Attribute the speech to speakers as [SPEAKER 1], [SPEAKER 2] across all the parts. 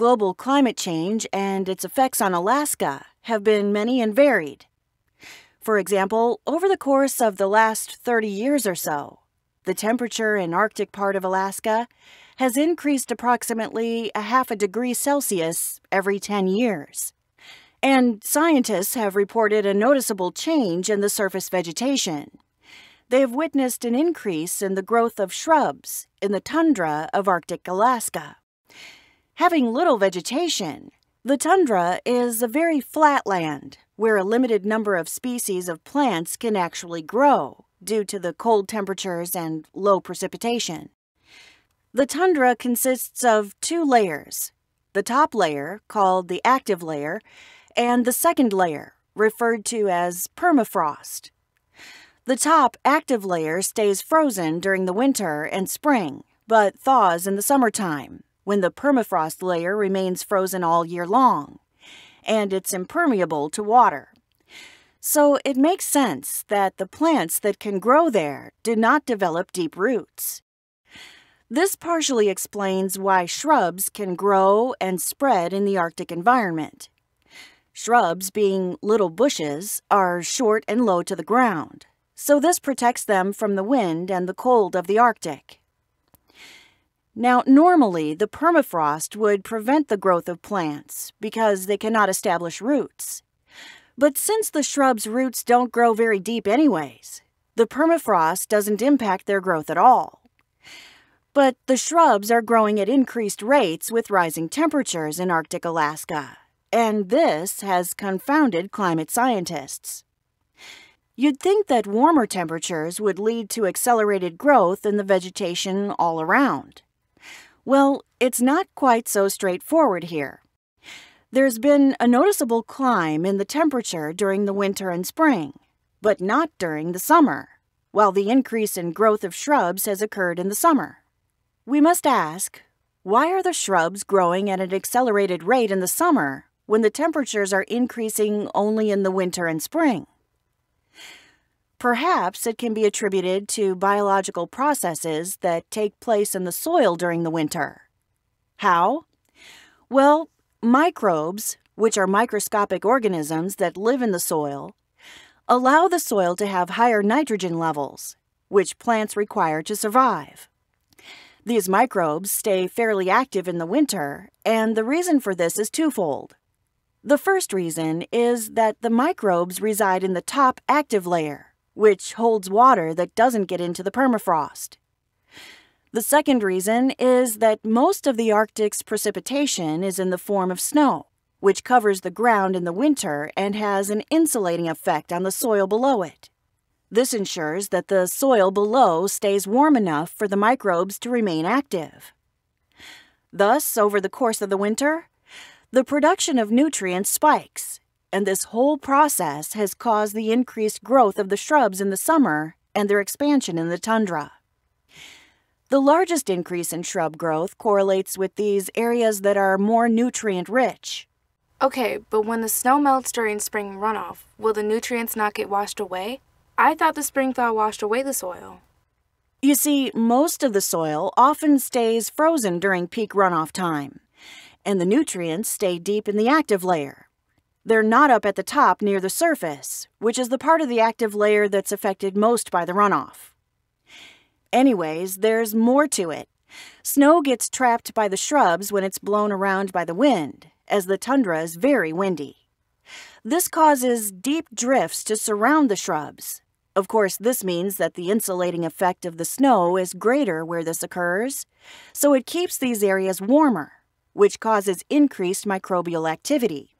[SPEAKER 1] global climate change and its effects on Alaska have been many and varied. For example, over the course of the last 30 years or so, the temperature in Arctic part of Alaska has increased approximately a half a degree Celsius every 10 years. And scientists have reported a noticeable change in the surface vegetation. They have witnessed an increase in the growth of shrubs in the tundra of Arctic Alaska. Having little vegetation, the tundra is a very flat land where a limited number of species of plants can actually grow due to the cold temperatures and low precipitation. The tundra consists of two layers the top layer, called the active layer, and the second layer, referred to as permafrost. The top active layer stays frozen during the winter and spring, but thaws in the summertime, when the permafrost layer remains frozen all year long, and it's impermeable to water. So it makes sense that the plants that can grow there do not develop deep roots. This partially explains why shrubs can grow and spread in the Arctic environment. Shrubs, being little bushes, are short and low to the ground, so this protects them from the wind and the cold of the Arctic. Now, normally, the permafrost would prevent the growth of plants because they cannot establish roots. But since the shrub's roots don't grow very deep anyways, the permafrost doesn't impact their growth at all. But the shrubs are growing at increased rates with rising temperatures in Arctic Alaska, and this has confounded climate scientists. You'd think that warmer temperatures would lead to accelerated growth in the vegetation all around. Well, it's not quite so straightforward here. There's been a noticeable climb in the temperature during the winter and spring, but not during the summer, while the increase in growth of shrubs has occurred in the summer. We must ask, why are the shrubs growing at an accelerated rate in the summer when the temperatures are increasing only in the winter and spring? Perhaps it can be attributed to biological processes that take place in the soil during the winter. How? Well, microbes, which are microscopic organisms that live in the soil, allow the soil to have higher nitrogen levels, which plants require to survive. These microbes stay fairly active in the winter, and the reason for this is twofold. The first reason is that the microbes reside in the top active layer, which holds water that doesn't get into the permafrost. The second reason is that most of the Arctic's precipitation is in the form of snow, which covers the ground in the winter and has an insulating effect on the soil below it. This ensures that the soil below stays warm enough for the microbes to remain active. Thus, over the course of the winter, the production of nutrients spikes, and this whole process has caused the increased growth of the shrubs in the summer and their expansion in the tundra. The largest increase in shrub growth correlates with these areas that are more nutrient rich.
[SPEAKER 2] Okay, but when the snow melts during spring runoff, will the nutrients not get washed away? I thought the spring thaw washed away the soil.
[SPEAKER 1] You see, most of the soil often stays frozen during peak runoff time, and the nutrients stay deep in the active layer. They're not up at the top near the surface, which is the part of the active layer that's affected most by the runoff. Anyways, there's more to it. Snow gets trapped by the shrubs when it's blown around by the wind, as the tundra is very windy. This causes deep drifts to surround the shrubs, of course, this means that the insulating effect of the snow is greater where this occurs, so it keeps these areas warmer, which causes increased microbial activity.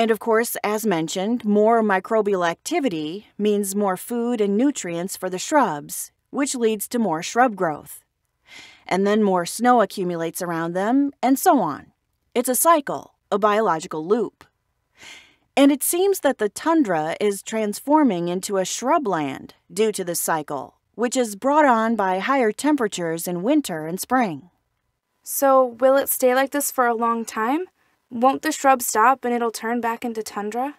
[SPEAKER 1] And of course, as mentioned, more microbial activity means more food and nutrients for the shrubs, which leads to more shrub growth. And then more snow accumulates around them, and so on. It's a cycle, a biological loop. And it seems that the tundra is transforming into a shrubland due to this cycle, which is brought on by higher temperatures in winter and spring.
[SPEAKER 2] So, will it stay like this for a long time? Won't the shrub stop and it'll turn back into tundra?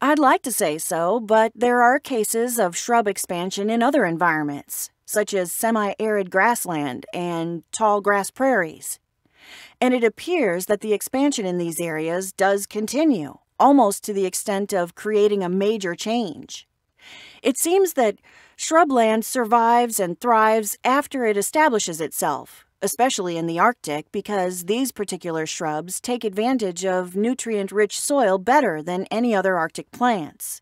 [SPEAKER 1] I'd like to say so, but there are cases of shrub expansion in other environments, such as semi arid grassland and tall grass prairies. and it appears that the expansion in these areas does continue, almost to the extent of creating a major change. It seems that shrubland survives and thrives after it establishes itself, especially in the Arctic because these particular shrubs take advantage of nutrient rich soil better than any other Arctic plants.